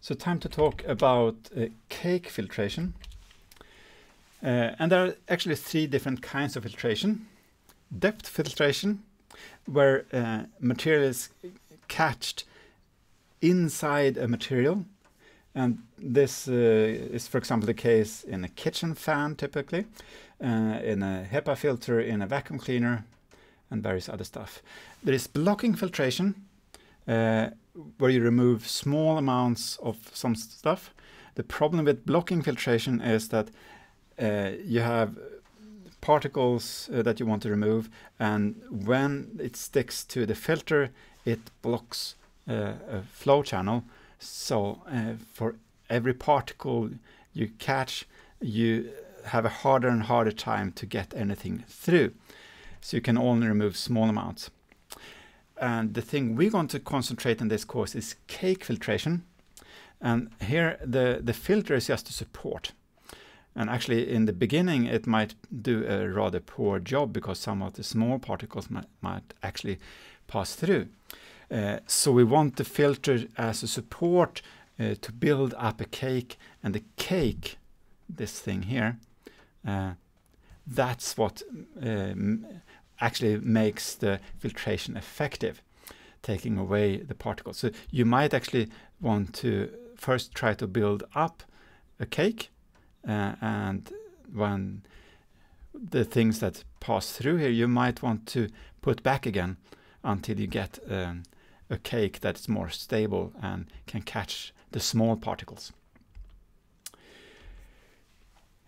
So time to talk about uh, cake filtration. Uh, and there are actually three different kinds of filtration. Depth filtration, where uh, material is catched inside a material. And this uh, is, for example, the case in a kitchen fan, typically, uh, in a HEPA filter, in a vacuum cleaner, and various other stuff. There is blocking filtration, uh, where you remove small amounts of some stuff. The problem with blocking filtration is that uh, you have particles uh, that you want to remove, and when it sticks to the filter, it blocks uh, a flow channel. So uh, for every particle you catch, you have a harder and harder time to get anything through. So you can only remove small amounts. And the thing we're going to concentrate in this course is cake filtration. And here the, the filter is just a support. And actually in the beginning it might do a rather poor job because some of the small particles might, might actually pass through. Uh, so we want the filter as a support uh, to build up a cake and the cake, this thing here, uh, that's what um, actually makes the filtration effective, taking away the particles. So you might actually want to first try to build up a cake uh, and when the things that pass through here you might want to put back again until you get um, a cake that's more stable and can catch the small particles.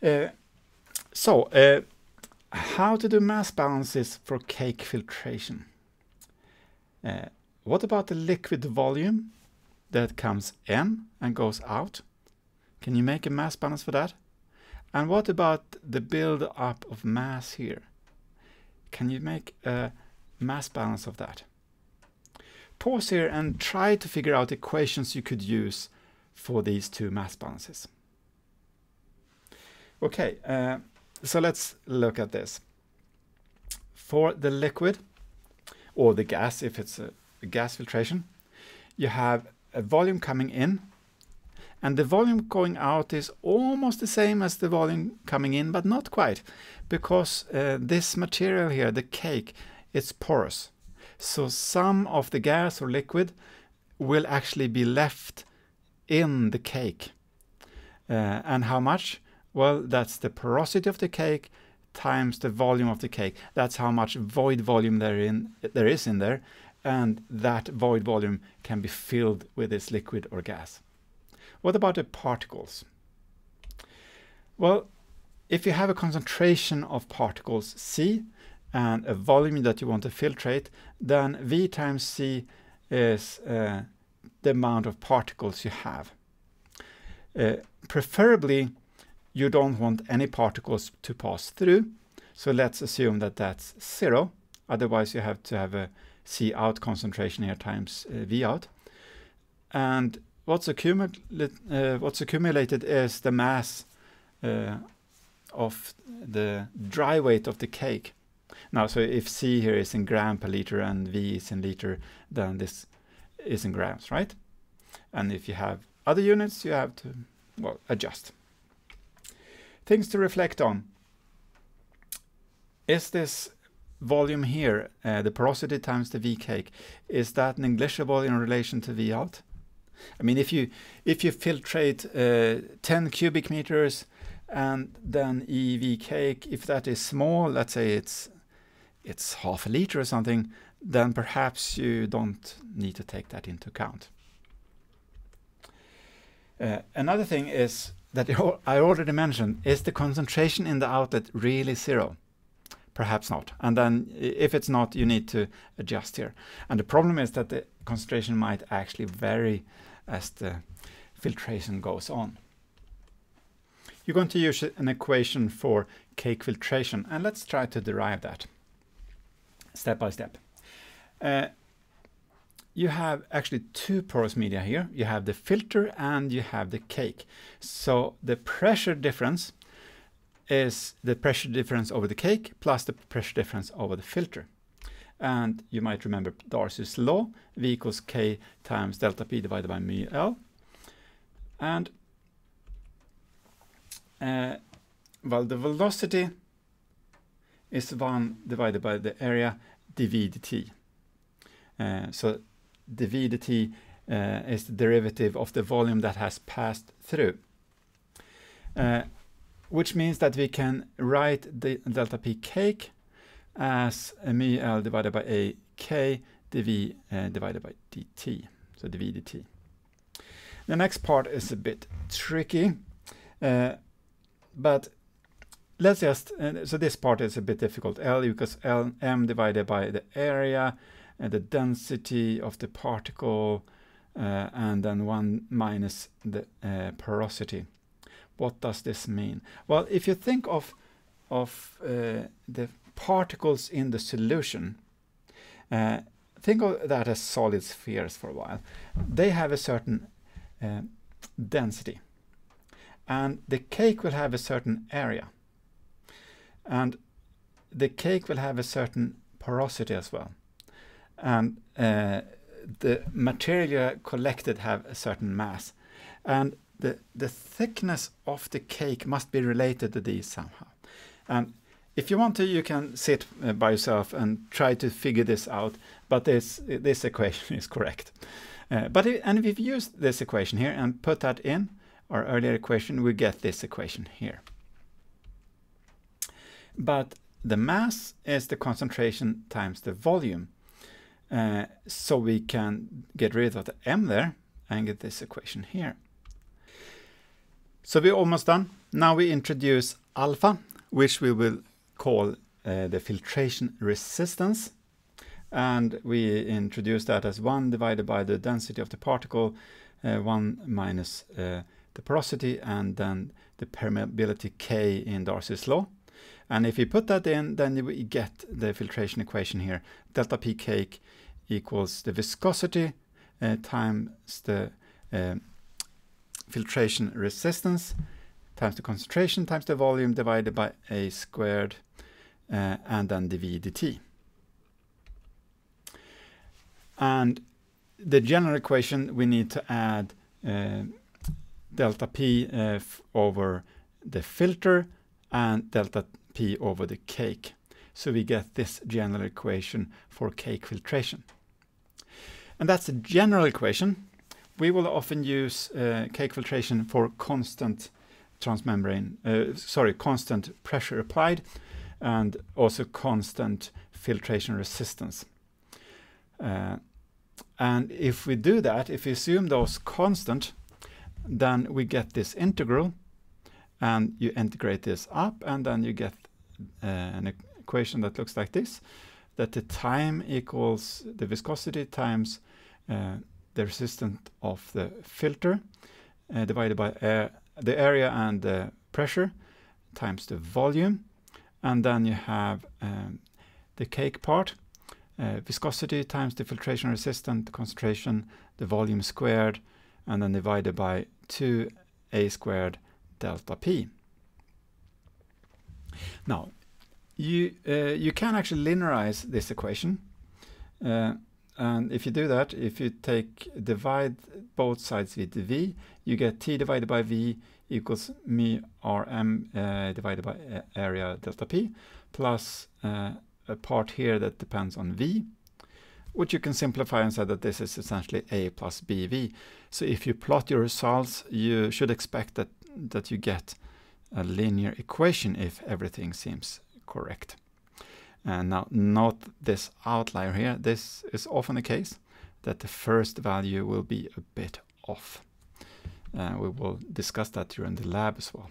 Uh, so uh, how to do mass balances for cake filtration. Uh, what about the liquid volume that comes in and goes out? Can you make a mass balance for that? And what about the build up of mass here? Can you make a mass balance of that? Pause here and try to figure out equations you could use for these two mass balances. Okay, uh, so let's look at this. For the liquid, or the gas, if it's a, a gas filtration, you have a volume coming in, and the volume going out is almost the same as the volume coming in, but not quite, because uh, this material here, the cake, it's porous. So some of the gas or liquid will actually be left in the cake. Uh, and how much? Well, that's the porosity of the cake times the volume of the cake. That's how much void volume there in there is in there, and that void volume can be filled with this liquid or gas. What about the particles? Well, if you have a concentration of particles C and a volume that you want to filtrate, then V times C is uh, the amount of particles you have. Uh, preferably you don't want any particles to pass through. So let's assume that that's zero. Otherwise you have to have a C out concentration here times uh, V out. And what's, accumulated, uh, what's accumulated is the mass uh, of the dry weight of the cake. Now, so if C here is in gram per liter and V is in liter, then this is in grams, right? And if you have other units, you have to, well, adjust. Things to reflect on. Is this volume here, uh, the porosity times the V cake, is that negligible in relation to V out? I mean, if you if you filtrate uh, 10 cubic meters and then EV cake, if that is small, let's say it's it's half a liter or something, then perhaps you don't need to take that into account. Uh, another thing is that I already mentioned, is the concentration in the outlet really zero? Perhaps not. And then if it's not, you need to adjust here. And the problem is that the concentration might actually vary as the filtration goes on. You're going to use an equation for cake filtration, and let's try to derive that step by step. Uh, you have actually two porous media here. You have the filter and you have the cake. So the pressure difference is the pressure difference over the cake plus the pressure difference over the filter. And you might remember Darcy's law, V equals K times delta P divided by mu L. And uh, well, the velocity is 1 divided by the area dv dt. Uh, so dt uh, is the derivative of the volume that has passed through. Uh, which means that we can write the delta p cake as mu l divided by a k dv uh, divided by dt, so dv dt. The next part is a bit tricky, but let's just, so this part is a bit difficult. L equals L, m divided by the area, and the density of the particle, uh, and then 1 minus the uh, porosity. What does this mean? Well, if you think of, of uh, the particles in the solution, uh, think of that as solid spheres for a while. They have a certain uh, density. And the cake will have a certain area. And the cake will have a certain porosity as well. And uh, the material collected have a certain mass. And the, the thickness of the cake must be related to these somehow. And if you want to, you can sit uh, by yourself and try to figure this out, but this, this equation is correct. Uh, but and if we've used this equation here and put that in our earlier equation, we get this equation here. But the mass is the concentration times the volume. Uh, so we can get rid of the m there and get this equation here. So we're almost done. Now we introduce alpha, which we will call uh, the filtration resistance. And we introduce that as 1 divided by the density of the particle, uh, 1 minus the porosity, and then the permeability K in Darcy's law. And if you put that in, then we get the filtration equation here. Delta P cake equals the viscosity uh, times the uh, filtration resistance times the concentration times the volume divided by A squared uh, and then dV dt. And the general equation, we need to add uh, delta P uh, over the filter and delta P over the cake. So we get this general equation for cake filtration. And that's a general equation. We will often use uh, cake filtration for constant transmembrane, uh, sorry, constant pressure applied and also constant filtration resistance. Uh, and if we do that, if we assume those constant, then we get this integral and you integrate this up and then you get uh, an equation that looks like this, that the time equals the viscosity times the resistance of the filter uh, divided by air, the area and the pressure times the volume and then you have um, the cake part uh, viscosity times the filtration resistant concentration the volume squared and then divided by 2a squared delta p. Now, you, uh, you can actually linearize this equation. Uh, and if you do that, if you take divide both sides with v, you get t divided by v equals mu rm uh, divided by uh, area delta p plus uh, a part here that depends on v, which you can simplify and say that this is essentially a plus bv. So if you plot your results, you should expect that, that you get a linear equation if everything seems correct. And now note this outlier here. This is often the case that the first value will be a bit off. Uh, we will discuss that during the lab as well.